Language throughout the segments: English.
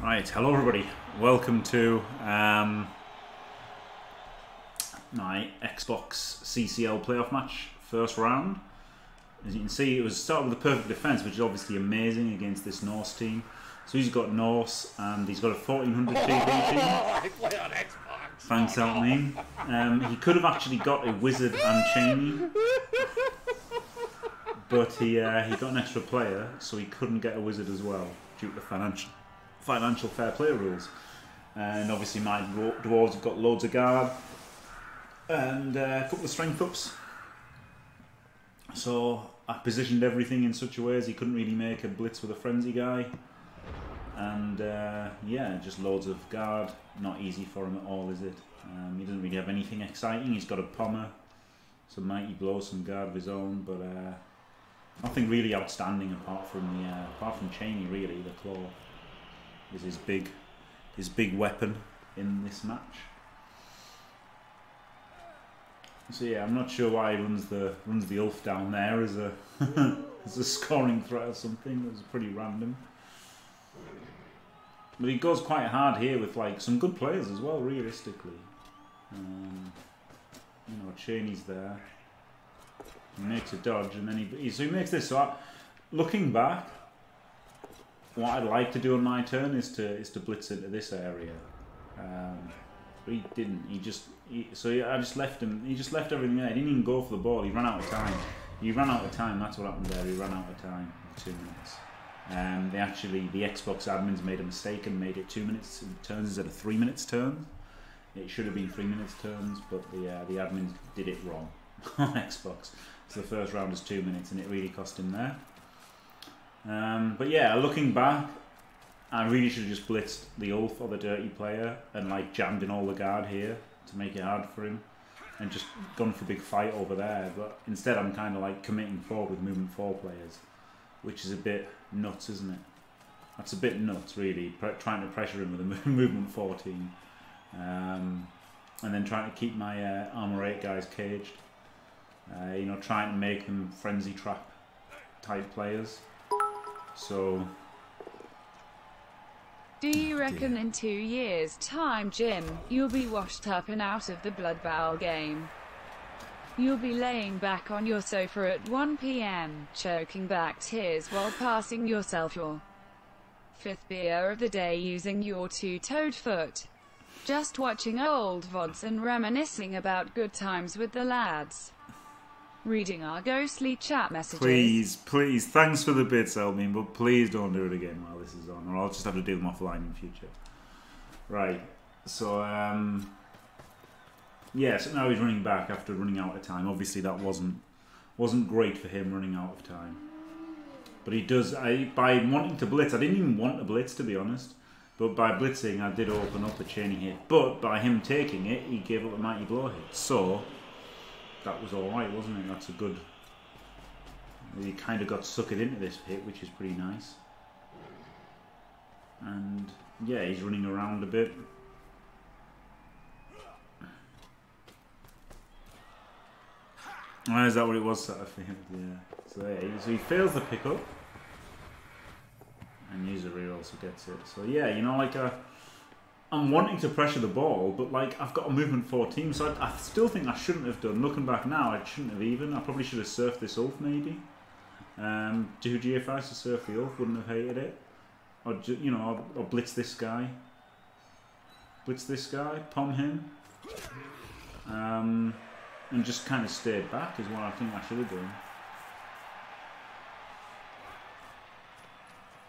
Right, hello everybody. Welcome to um, my Xbox CCL playoff match, first round. As you can see, it was started with a perfect defence, which is obviously amazing against this Norse team. So he's got Norse, and he's got a 1400 TV team. I play on Xbox. Thanks, Altmean. Um, he could have actually got a Wizard and Cheney, but he uh, he got an extra player, so he couldn't get a Wizard as well due to financial financial fair play rules. And obviously, my dwarves have got loads of guard and uh, a couple of strength ups. So I positioned everything in such a way as he couldn't really make a blitz with a frenzy guy. And uh, yeah, just loads of guard. Not easy for him at all, is it? Um, he doesn't really have anything exciting. He's got a pommer, some mighty blow, some guard of his own, but uh, nothing really outstanding apart from the uh, apart from Cheney. Really, the claw is his big his big weapon in this match. So yeah, I'm not sure why he runs the runs the Ulf down there as a as a scoring threat or something. It was pretty random. But he goes quite hard here with like some good players as well, realistically. Um, you know, Cheney's there. He makes a dodge and then he so he makes this. So I, looking back, what I'd like to do on my turn is to is to blitz into this area. Um, but he didn't. He just he, so he, I just left him. He just left everything there. He didn't even go for the ball. He ran out of time. He ran out of time. That's what happened there. He ran out of time. Two minutes. Um, they actually the Xbox admins made a mistake and made it two minutes turns instead of three minutes turns. It should have been three minutes turns, but the uh, the admins did it wrong on Xbox. So the first round is two minutes, and it really cost him there. Um, but yeah, looking back, I really should have just blitzed the Ulf or the dirty player and like jammed in all the guard here to make it hard for him, and just gone for a big fight over there. But instead, I'm kind of like committing forward with movement four players, which is a bit nuts, isn't it? That's a bit nuts, really. Trying to pressure him with a movement four team, um, and then trying to keep my uh, armor eight guys caged. Uh, you know, trying to make them frenzy trap type players. So Do you reckon in two years' time, Jim, you'll be washed up and out of the Blood Bowl game? You'll be laying back on your sofa at 1 p.m., choking back tears while passing yourself your fifth beer of the day using your two-toed foot. Just watching old VODs and reminiscing about good times with the lads. Reading our ghostly chat messages. please, please, thanks for the bits, Elmin, but please don't do it again while this is on, or I'll just have to do them offline in future. Right. So um, yeah. So now he's running back after running out of time. Obviously, that wasn't wasn't great for him running out of time. But he does. I by wanting to blitz, I didn't even want to blitz to be honest. But by blitzing, I did open up a chaining hit. But by him taking it, he gave up a mighty blow hit. So that was all right, wasn't it? That's a good. He kind of got suckered into this pit, which is pretty nice. And yeah, he's running around a bit. Oh, is that what it was? Sort of thing? Yeah. So yeah, he, so he fails the pickup, and Usury also gets it. So yeah, you know, like a. I'm wanting to pressure the ball, but like I've got a movement four team, so I, I still think I shouldn't have done. Looking back now, I shouldn't have even. I probably should have surfed this off maybe. Um, do GFIs to surf the off wouldn't have hated it, or you know, or blitz this guy. Blitz this guy, pom him, um, and just kind of stayed back is what I think I should have done.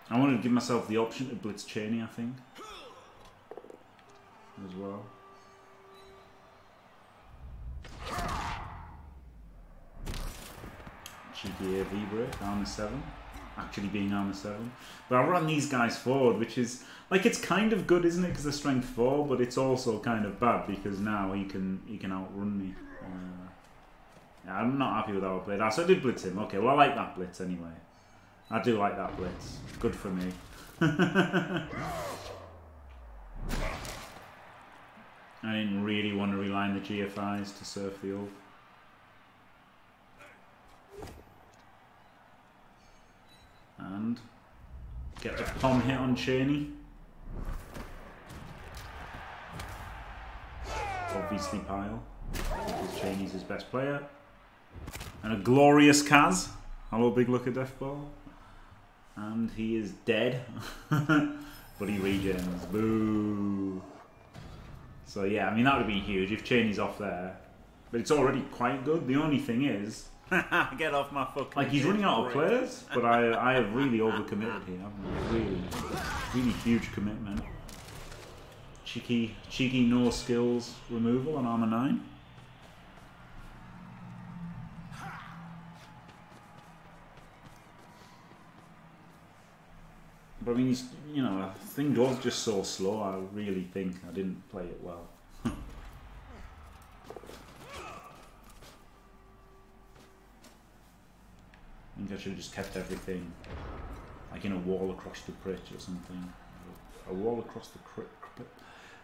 I wanted to give myself the option to blitz Cheney, I think as well. Cheeky AV break, armor 7. Actually being armor 7. But I run these guys forward, which is, like, it's kind of good, isn't it? Because they're strength 4, but it's also kind of bad because now he can he can outrun me. Uh, yeah, I'm not happy with how I played that. So I did blitz him. Okay, well, I like that blitz anyway. I do like that blitz. Good for me. I didn't really want to reline the GFIs to surf the orb And get the pom hit on Cheney. Obviously Pyle, because Cheney's his best player. And a glorious Kaz. Hello big look at Deathball. And he is dead. but he regens. Boo. So yeah, I mean that would have been huge if Cheney's off there. But it's already quite good. The only thing is, Get off my fucking. like he's running out of players. But I, I have really overcommitted here. haven't I? Really, really huge commitment. Cheeky, cheeky no skills removal on armor nine. But I mean, he's, you know, I think was just so slow. I really think I didn't play it well. I think I should have just kept everything like in a wall across the pitch or something. A wall across the cri-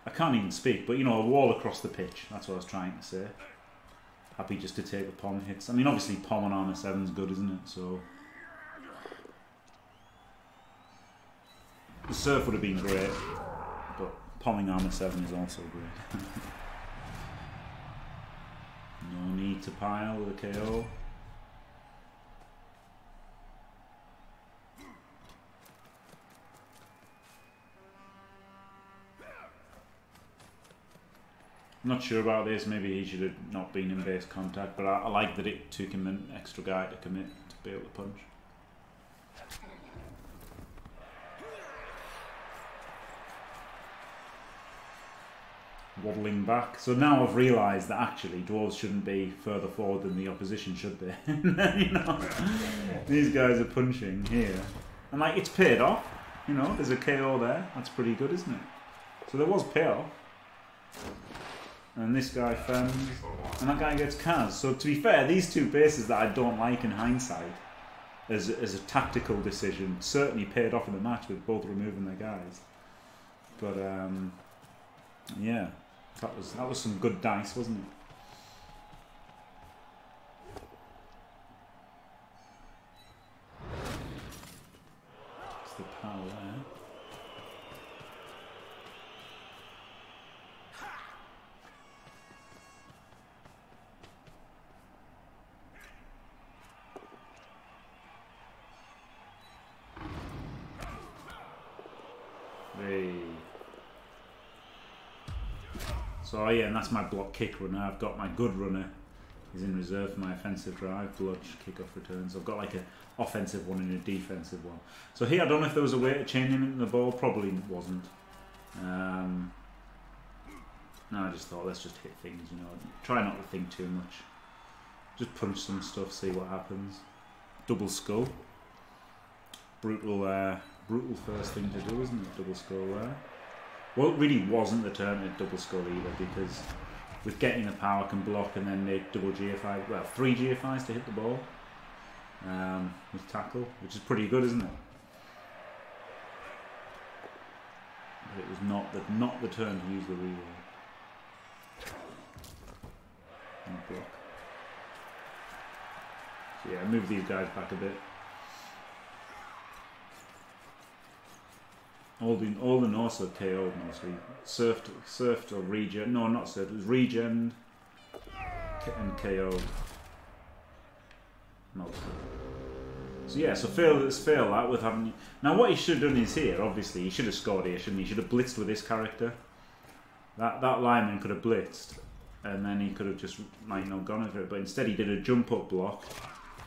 I can't even speak, but you know, a wall across the pitch. That's what I was trying to say. Happy just to take the pom hits. I mean, obviously, pom on armor seven's good, isn't it? So the surf would have been great, but pomming armor seven is also great. no need to pile with a KO. Not sure about this. Maybe he should have not been in base contact, but I, I like that it took him an extra guy to commit to be able to punch. Waddling back. So now I've realised that actually dwarves shouldn't be further forward than the opposition should be. you know, these guys are punching here, and like it's paid off. You know, there's a KO there. That's pretty good, isn't it? So there was payoff. And this guy fends, and that guy gets Kaz. So to be fair, these two bases that I don't like in hindsight, as, as a tactical decision, certainly paid off in the match with both removing their guys. But um, yeah, that was that was some good dice, wasn't it? It's the power there. Hey. So yeah, and that's my block kick runner. I've got my good runner. He's in reserve for my offensive drive, bludge, kick-off returns. I've got like a offensive one and a defensive one. So here, I don't know if there was a way to chain him into the ball. Probably wasn't. Um, no, I just thought let's just hit things. You know, try not to think too much. Just punch some stuff, see what happens. Double skull. Brutal, uh, brutal first thing to do, isn't it? Double skull there. Well, it really wasn't the turn at double skull either because with getting the power can block and then make double GFI, well, three GFIs to hit the ball um, with tackle, which is pretty good, isn't it? But it was not the not the turn to use the reroll. Block. So yeah, move these guys back a bit. Alden, Alden also KO'd mostly. Surfed, surfed or regen. No, not surfed. It was regen and KO'd. Mostly. So yeah, so fail let's fail that with having. Now what he should have done is here. Obviously, he should have scored here, shouldn't he? He should have blitzed with this character. That that lineman could have blitzed, and then he could have just you know gone over it. But instead, he did a jump up block.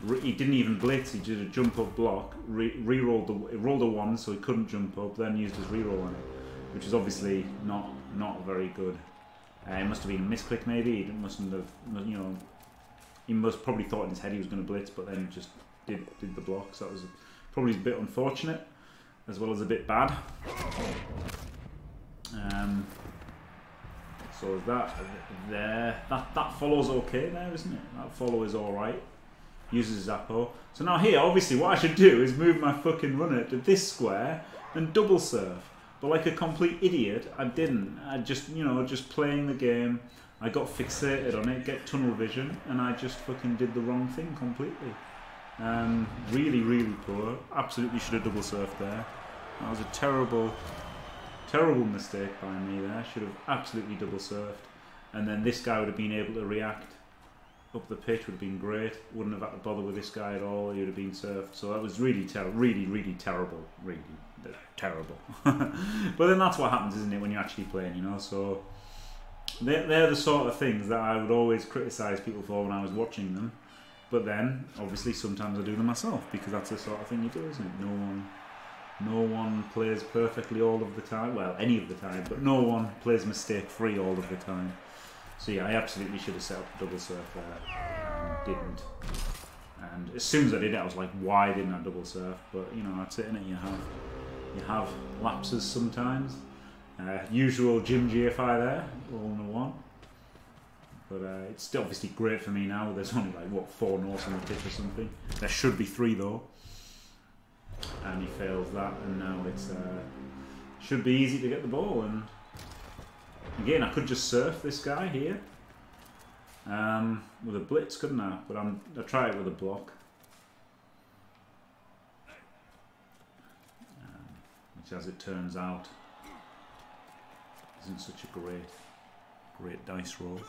Re- he didn't even blitz. He did a jump up block. Re- re-rolled the it rolled a one, so he couldn't jump up. Then used his re-roll on it, which is obviously not not very good. Uh, it must have been a misclick, maybe. He mustn't have, you know. He must probably thought in his head he was going to blitz, but then just did did the block. So that was probably a bit unfortunate, as well as a bit bad. Um, so that there? That that follows okay there, isn't it? That follow is all right. Uses Zappo. So now here, obviously, what I should do is move my fucking runner to this square and double surf. But like a complete idiot, I didn't. I just, you know, just playing the game. I got fixated on it, get tunnel vision, and I just fucking did the wrong thing completely. Um, really, really poor. Absolutely should have double surfed there. That was a terrible, terrible mistake by me there. Should have absolutely double surfed. and then this guy would have been able to react up the pitch would have been great. Wouldn't have had to bother with this guy at all. He would have been surfed. So that was really terrible, really, really terrible, really uh, terrible. but then that's what happens, isn't it, when you're actually playing? You know, so they're, they're the sort of things that I would always criticise people for when I was watching them. But then, obviously, sometimes I do them myself because that's the sort of thing you do, isn't it? No one, no one plays perfectly all of the time. Well, any of the time, but no one plays mistake free all of the time. So yeah, I absolutely should have set up a double surf there. Didn't. And as soon as I did it, I was like, why didn't I double surf? But you know, that's it, innit? You have you have lapses sometimes. Uh, usual Jim GFI there, all in one. But uh, it's still obviously great for me now. There's only like what four norths on the pitch or something. There should be three though. And he fails that, and now it's uh, should be easy to get the ball. And again, I could just surf this guy here um, with a blitz, couldn't I? But I'm I'll try it with a block. Um, which, as it turns out, isn't such a great, great dice roll.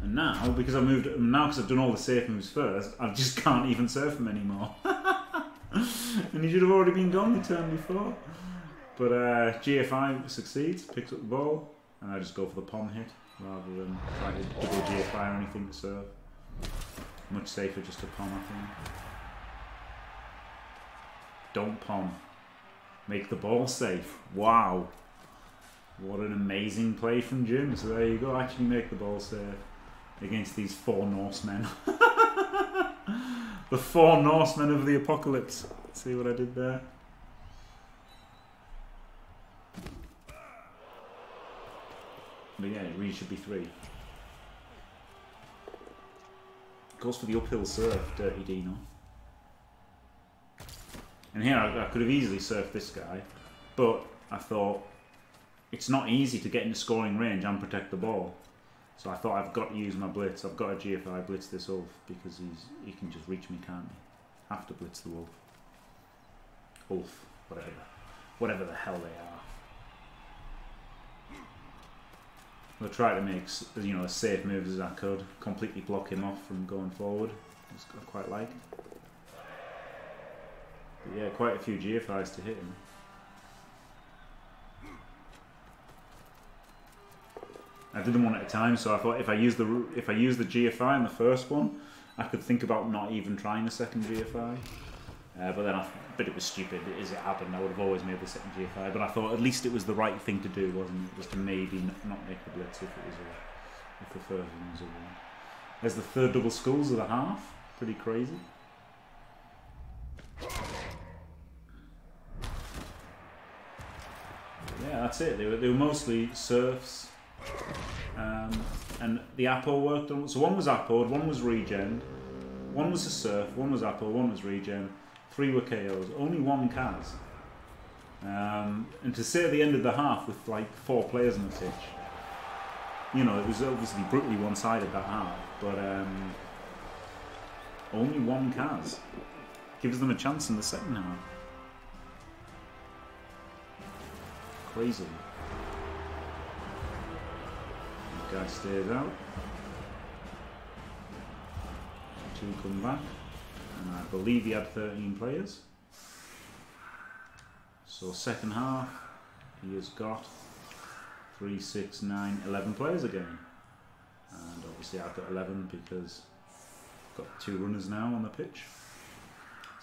And now, because I moved, now because I've done all the safe moves first, I just can't even surf him anymore. and he should have already been gone the turn before. But uh, GFI succeeds, picks up the ball, and I just go for the pom hit rather than try to double GFI or anything to surf. Much safer just to pom, I think. Don't pom. Make the ball safe. Wow. What an amazing play from Jim. So there you go, actually make the ball safe against these four Norsemen. the four Norsemen of the apocalypse. See what I did there? But yeah, it really should be three. Goes for the uphill surf, Dirty Dino. And here I, I could have easily surfed this guy, but I thought it's not easy to get into scoring range and protect the ball. So I thought I've got to use my blitz. I've got a GFI blitz this Ulf because he's he can just reach me, can't he? Have to blitz the Wolf. Wolf, whatever, whatever the hell they are. I'll try to make you know as safe moves as I could, completely block him off from going forward. Which I quite like. But yeah, quite a few GFIs to hit him. I did them one at a time, so I thought if I use the if I use the GFI in the first one, I could think about not even trying the second GFI. Uh, but then I, but it was stupid as it happened. I would have always made the second GFI, but I thought at least it was the right thing to do, wasn't it? Just to maybe not make the blitz if it was a, if the first one was a one. There's the third double skulls of the half. Pretty crazy. Yeah, that's it. They were, they were mostly surfs um, and the Apo worked on. So one was Apo, one was regen, one was a surf, one was Apo, one was regen, three were KOs, only one Kaz. Um, and to sit at the end of the half with like four players on the pitch, you know, it was obviously brutally one-sided that half, but um, only one Kaz gives them a chance in the second half. Crazy. Guy stays out. Two come back. And I believe he had 13 players. So second half, he has got 3, 6, 9, 11 players again. And obviously I've got 11 because I've got two runners now on the pitch.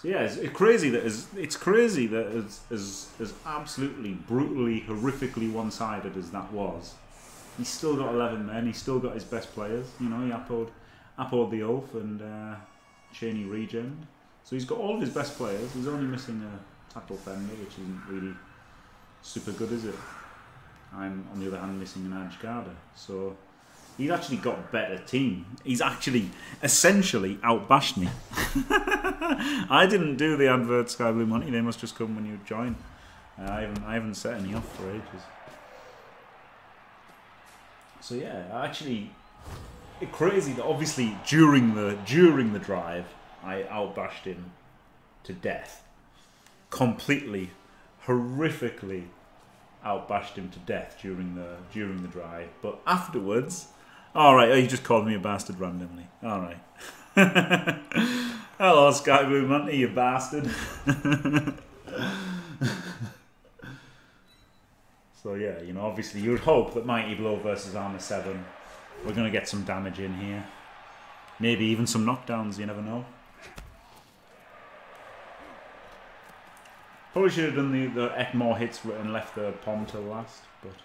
So yeah, it's, it's crazy that as it's crazy that as, as as absolutely brutally horrifically one-sided as that was, he's still got 11 men. He's still got his best players. You know, he upload, upload the Ulf and uh, Cheney regen. So he's got all of his best players. He's only missing a tackle fender, which isn't really super good, is it? I'm, on the other hand, missing an edge guarder. So he's actually got a better team. He's actually essentially outbashed me. I didn't do the advert Sky Blue Money. They must just come when you join. Uh, I haven't I haven't set any off for ages. So yeah, actually, it crazy that obviously during the during the drive, I outbashed him to death, completely, horrifically outbashed him to death during the during the drive. But afterwards, all right, oh, you just called me a bastard randomly. All right. Hello, Sky Blue Monty, you bastard. so yeah, you know, obviously you would hope that Mighty Blow versus Armor Seven, we're gonna get some damage in here. Maybe even some knockdowns. You never know. Probably should have done the, the more hits and left the pom till last, but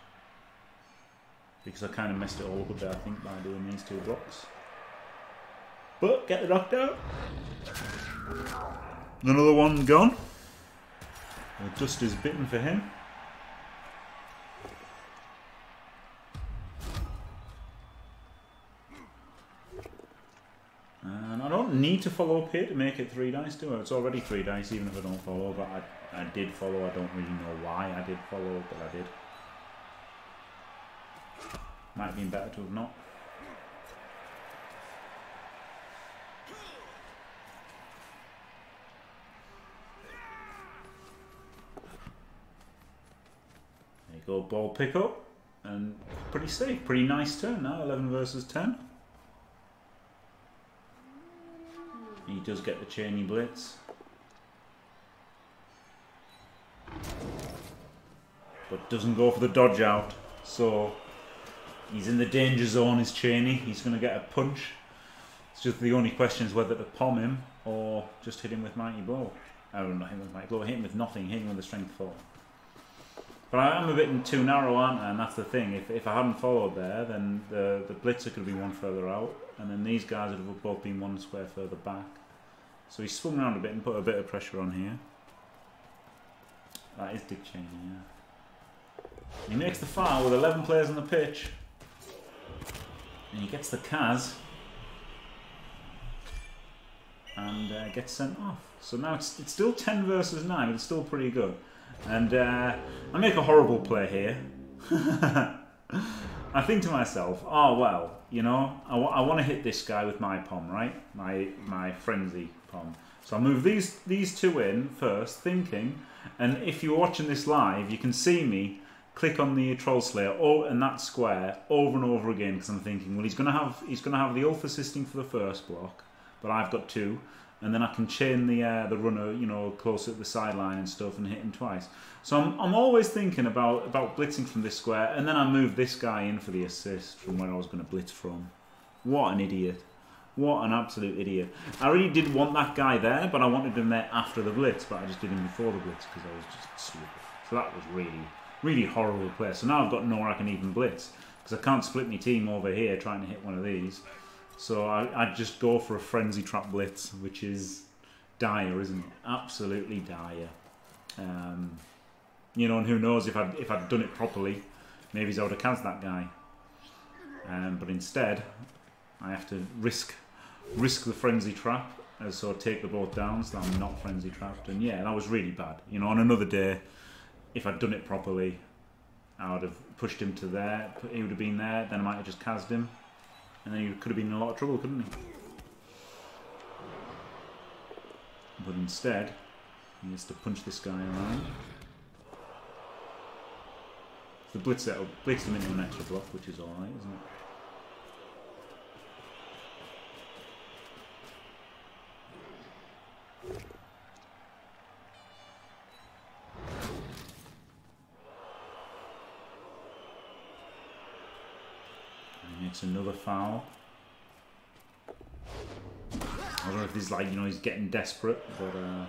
because I kind of messed it all up a bit, I think, by doing these two blocks. But get the knockdown. Another one gone. The dust is bitten for him. Need to follow up here to make it three dice, do I? It's already three dice, even if I don't follow, but I I did follow. I don't really know why I did follow, but I did. Might have been better to have not. There you go, ball pick up. And pretty safe, pretty nice turn now, 11 versus 10. He does get the Cheney blitz. but doesn't go for the dodge out. So he's in the danger zone, is Cheney. He's going to get a punch. It's just the only question is whether to pom him or just hit him with Mighty Blow. Oh, I don't know, hit him with Mighty Blow, hit him with nothing, hit him with a Strength 4. But I am a bit too narrow, aren't I? And that's the thing. If, if I hadn't followed there, then the, the Blitzer could have been one further out, and then these guys would have both been one square further back. So he swung around a bit and put a bit of pressure on here. That is Dick Cheney, yeah. He makes the foul with 11 players on the pitch. And he gets the Kaz. And uh, gets sent off. So now it's, it's still 10 versus 9, but it's still pretty good. And uh, I make a horrible play here. I think to myself, oh well, you know, I, I want to hit this guy with my pom, right? My my frenzy pom. So I'll move these these two in first, thinking, and if you're watching this live, you can see me click on the Troll Slayer oh, and that square over and over again because I'm thinking, well, he's gonna have he's gonna have the Ulf assisting for the first block, but I've got two, and then I can chain the uh, the runner, you know, close at the sideline and stuff, and hit him twice. So I'm I'm always thinking about about blitzing from this square, and then I move this guy in for the assist from where I was going to blitz from. What an idiot! What an absolute idiot! I really did want that guy there, but I wanted him there after the blitz, but I just did him before the blitz because I was just stupid. So that was really really horrible play. So now I've got nowhere I can even blitz because I can't split my team over here trying to hit one of these. So I, I just go for a frenzy trap blitz, which is dire, isn't it? Absolutely dire. Um, you know, and who knows if I'd, if I'd done it properly, maybe I would have cast that guy. Um, but instead, I have to risk risk the frenzy trap, and so take the boat down so I'm not frenzy trapped. And yeah, that was really bad. You know, on another day, if I'd done it properly, I would have pushed him to there. He would have been there. Then I might have just cast him, and then he could have been in a lot of trouble, couldn't he? But instead, he has to punch this guy around. The blitz that blitz him into an extra block, which is alright, isn't it? It's another foul. I don't know if he's like, you know, he's getting desperate, but uh,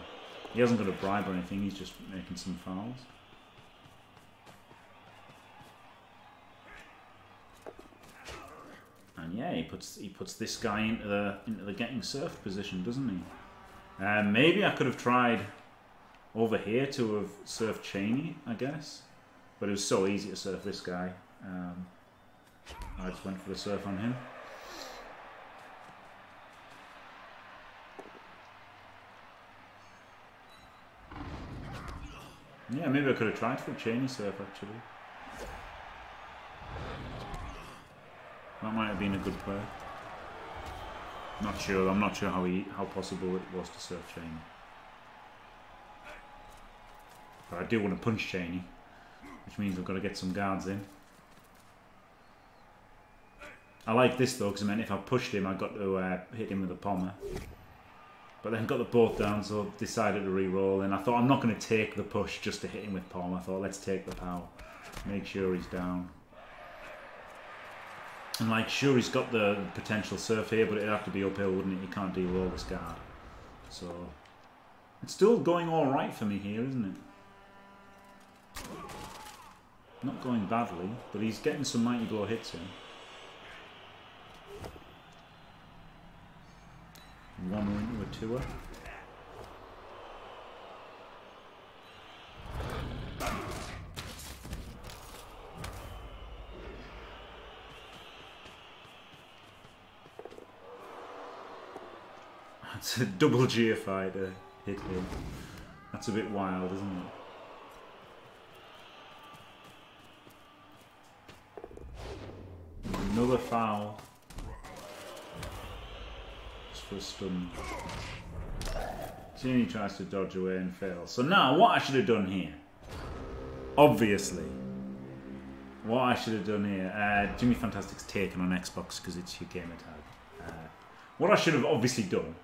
he hasn't got a bribe or anything, he's just making some fouls. And yeah, he puts he puts this guy into the into the getting surfed position, doesn't he? Uh, maybe I could have tried over here to have surfed Cheney, I guess. But it was so easy to surf this guy. Um, I just went for the surf on him. Yeah, maybe I could have tried for a Cheney surf actually. That might have been a good play. Not sure. I'm not sure how he how possible it was to surf Cheney. But I do want to punch Cheney, which means I've got to get some guards in. I like this though, because I meant if I pushed him, I got to uh, hit him with a pommer. But then got the both down, so decided to re-roll. And I thought I'm not going to take the push just to hit him with pom. I thought let's take the power, make sure he's down. And like, sure, he's got the potential surf here, but it'd have to be uphill, wouldn't it? You can't deal all this guard. So it's still going all right for me here, isn't it? Not going badly, but he's getting some mighty blow hits in. One into a tour. That's a double GFI to hit him. That's a bit wild, isn't it? Another foul. For a stun. Tries to dodge away and fails. So now, what I should have done here, obviously, what I should have done here, uh, Jimmy Fantastic's taken on Xbox because it's your gamer tag. Uh, what I should have obviously done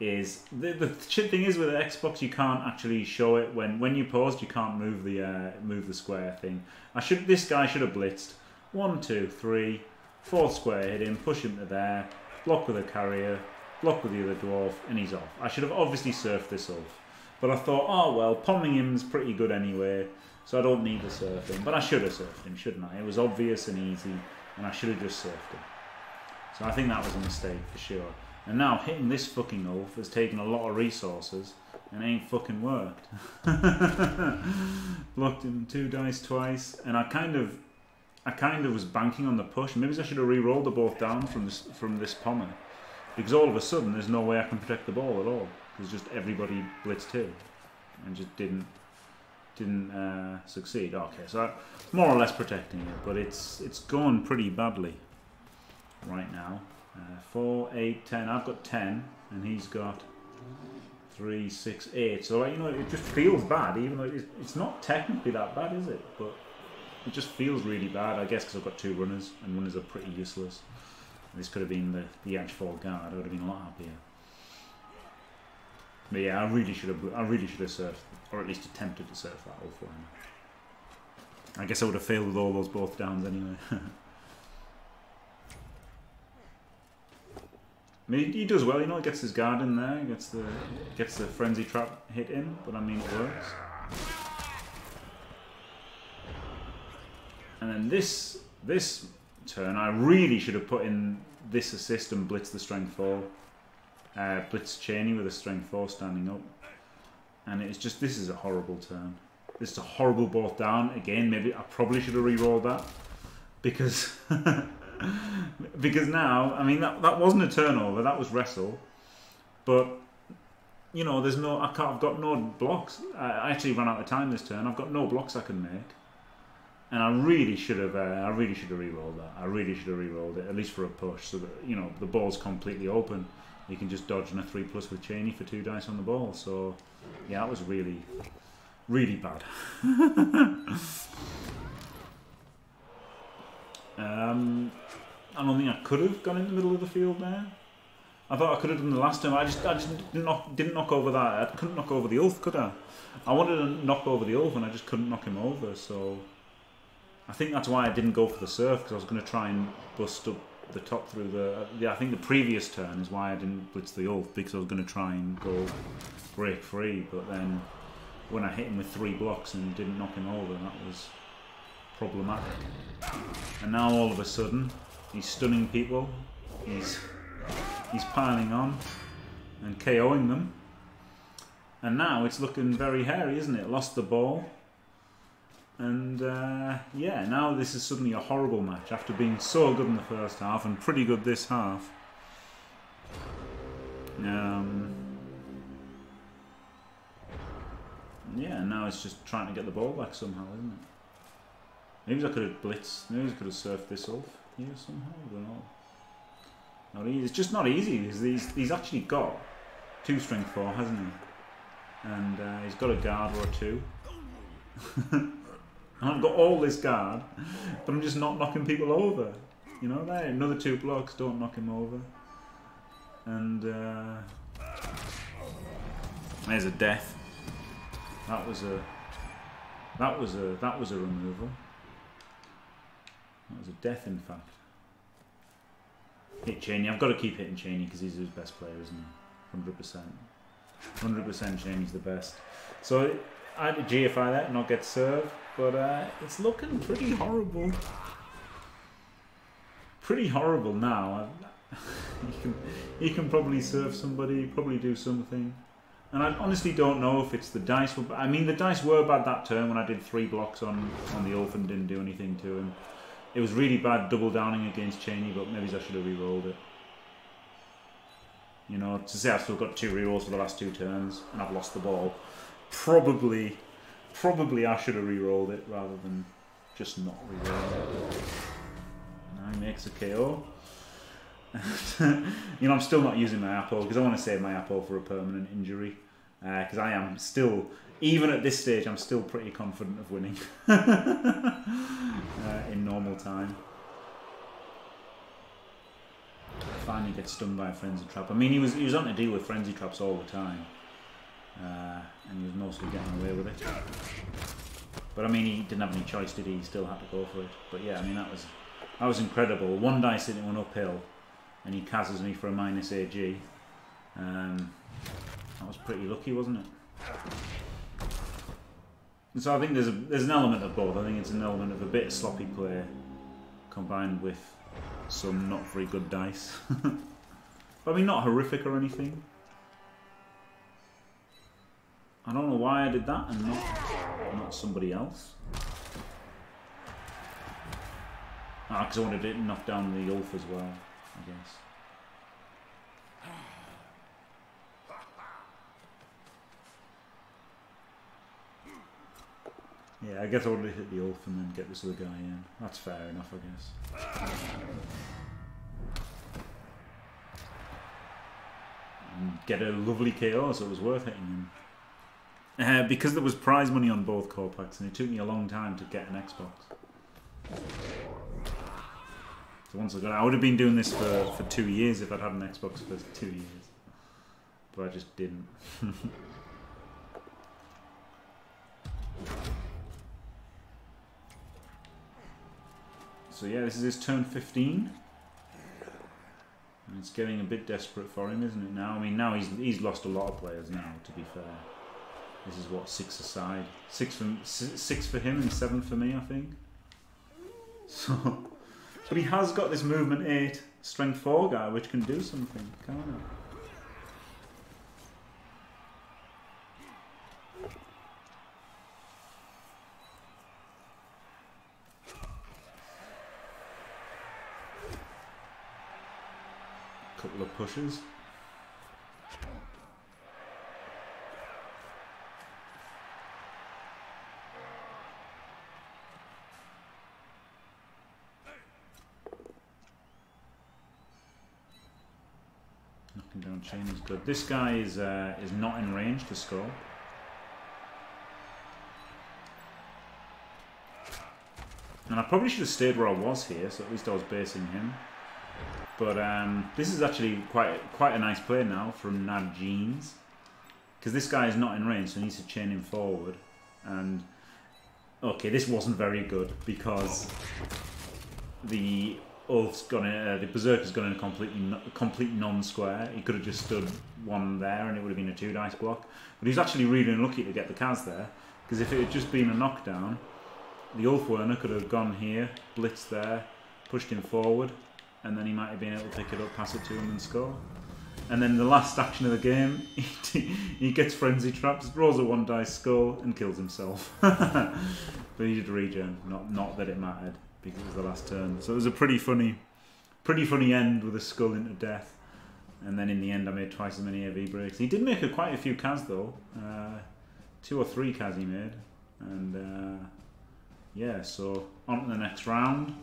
is the the thing is with Xbox you can't actually show it when when you paused you can't move the uh, move the square thing. I should this guy should have blitzed one two three fourth square hit him push him to there block with a carrier block with the other dwarf and he's off. I should have obviously surfed this off, but I thought oh well pomming him's pretty good anyway so I don't need to surf him. But I should have surfed him shouldn't I? It was obvious and easy and I should have just surfed him. So I think that was a mistake for sure. And now hitting this fucking oaf has taken a lot of resources and ain't fucking worked. Blocked him two dice twice, and I kind of, I kind of was banking on the push. Maybe I should have re-rolled the both down from this from this pommer, because all of a sudden there's no way I can protect the ball at all. Because just everybody blitzed too, and just didn't didn't uh, succeed. Okay, so more or less protecting it, but it's it's gone pretty badly right now. Uh, 4, 8, 10. I've got 10, and he's got 3, 6, 8. So, you know, it just feels bad, even though it's, it's not technically that bad, is it? But it just feels really bad, I guess, because I've got two runners, and runners are pretty useless. This could have been the, the edge fall guard. I would have been a lot happier. But yeah, I really should have. I really should have surfed, or at least attempted to surf that off line. I guess I would have failed with all those both downs anyway. I mean, he, he does well, you know. He gets his guard in there, he gets the gets the frenzy trap hit in, but I mean it works. And then this this turn, I really should have put in this assist and blitz the strength four, uh, blitz Cheney with a strength four standing up, and it's just this is a horrible turn. This is a horrible both down again. Maybe I probably should have re-rolled that because. because now, I mean, that, that wasn't a turnover, that was wrestle. But, you know, there's no, I can't, I've got no blocks. I actually ran out of time this turn. I've got no blocks I can make. And I really should have, uh, I really should have re-rolled that. I really should have re-rolled it, at least for a push, so that, you know, the ball's completely open. You can just dodge in a 3 plus with Cheney for 2 dice on the ball. So, yeah, that was really, really bad. um, I don't think I could have gone in the middle of the field there. I thought I could have done the last time. I just, I just didn't knock, didn't knock over that. I couldn't knock over the Ulf, could I? I wanted to knock over the Ulf and I just couldn't knock him over. So I think that's why I didn't go for the surf because I was going to try and bust up the top through the. Yeah, I think the previous turn is why I didn't blitz the Ulf because I was going to try and go break free. But then when I hit him with three blocks and didn't knock him over, that was problematic. And now all of a sudden He's stunning people. He's he's piling on and KOing them. And now it's looking very hairy, isn't it? Lost the ball. And uh, yeah, now this is suddenly a horrible match after being so good in the first half and pretty good this half. Um, yeah, now it's just trying to get the ball back somehow, isn't it? Maybe I could have blitzed, maybe I could have surfed this off here somehow. I don't know. Not easy. It's just not easy. He's, he's actually got two strength four, hasn't he? And uh, he's got a guard or two. I've got all this guard, but I'm just not knocking people over. You know, there, another two blocks, don't knock him over. And uh, there's a death. That was a that was a that was a removal. That was a death, in fact. Hit Cheney. I've got to keep hitting Cheney because he's his best player, isn't he? Hundred percent. Hundred percent. Cheney's the best. So I GFI that, and not get surfed, but uh, it's looking pretty horrible. Pretty horrible now. you can can probably surf somebody, probably do something. And I honestly don't know if it's the dice. I mean, the dice were bad that turn when I did three blocks on on the and didn't do anything to him. It was really bad double downing against Cheney, but maybe I should have re-rolled it. You know, to say I've still got two re-rolls for the last two turns and I've lost the ball, probably, probably I should have re-rolled it rather than just not re-rolling it. Now he makes a KO. you know, I'm still not using my apple because I want to save my apple for a permanent injury. Because uh, I am still, even at this stage, I'm still pretty confident of winning uh, in normal time. Finally gets stung by a frenzy trap. I mean, he was he was on to deal with frenzy traps all the time, uh, and he was mostly getting away with it. But I mean, he didn't have any choice, did he? He still had to go for it. But yeah, I mean, that was that was incredible. One dice hitting one uphill, and he cazzes me for a minus AG. Um, that was pretty lucky, wasn't it? So I think there's a, there's an element of both. I think it's an element of a bit of sloppy play combined with some not very good dice. but I mean, not horrific or anything. I don't know why I did that and not not somebody else. Ah, because I wanted to knock down the Ulf as well, I guess. Yeah, I guess I wanted to hit the Ulf and then get this other guy in. That's fair enough, I guess. And get a lovely KO, so it was worth hitting him. Uh, because there was prize money on both core packs, and it took me a long time to get an Xbox. So once I got, it, I would have been doing this for for two years if I'd had an Xbox for two years, but I just didn't. So yeah, this is his turn 15. And it's getting a bit desperate for him, isn't it now? I mean, now he's he's lost a lot of players now, to be fair. This is what, six aside? Six for, six for him and seven for me, I think. So, but he has got this movement 8, strength 4 guy, which can do something, can't it? couple of pushes. Knocking down chain is good. This guy is uh, is not in range to score. And I probably should have stayed where I was here, so at least I was basing him. But um, this is actually quite quite a nice play now from Nad Jeans. Because this guy is not in range, so he needs to chain him forward. And, okay, this wasn't very good because the Ulf's gone in, uh, the Berserker's gone in a completely complete non-square. He could have just stood one there and it would have been a two dice block. But he's actually really unlucky to get the Kaz there. Because if it had just been a knockdown, the Ulfwerener could have gone here, blitzed there, pushed him forward, and then he might have been able to pick it up, pass it to him, and score. And then the last action of the game, he, he gets frenzy traps, rolls a one dice skull, and kills himself. but he did regen, not not that it mattered because it was the last turn. So it was a pretty funny, pretty funny end with a skull into death. And then in the end, I made twice as many AV breaks. He did make a, quite a few Kaz though, uh, two or three Kaz he made, and uh, yeah. So on to the next round.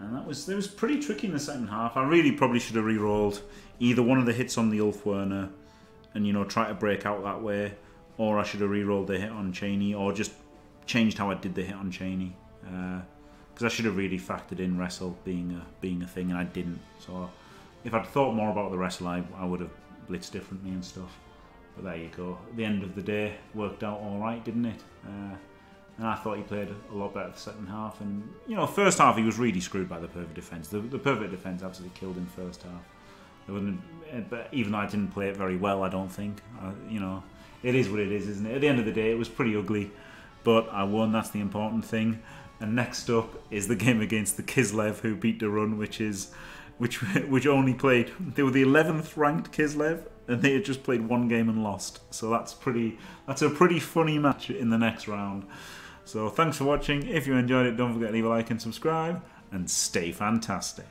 And that was it was pretty tricky in the second half. I really probably should have re-rolled either one of the hits on the Ulfwerener and you know try to break out that way, or I should have re-rolled the hit on Cheney, or just changed how I did the hit on Cheney because I should have really factored in wrestle being a being a thing, and I didn't. So if I'd thought more about the wrestle, I, I would have blitzed differently and stuff. But there you go. At the end of the day, worked out all right, didn't it? Uh, and I thought he played a lot better the second half. And you know, first half he was really screwed by the perfect defence. The, the perfect defence absolutely killed him first half. Wouldn't, eh, but even though I didn't play it very well, I don't think. Uh, you know, it is what it is, isn't it? At the end of the day, it was pretty ugly, but I won. That's the important thing. And next up is the game against the Kislev, who beat the run, which is which which only played. They were the 11th ranked Kislev, and they had just played one game and lost. So that's pretty. That's a pretty funny match in the next round. So thanks for watching. If you enjoyed it, don't forget to leave a like and subscribe, and stay fantastic.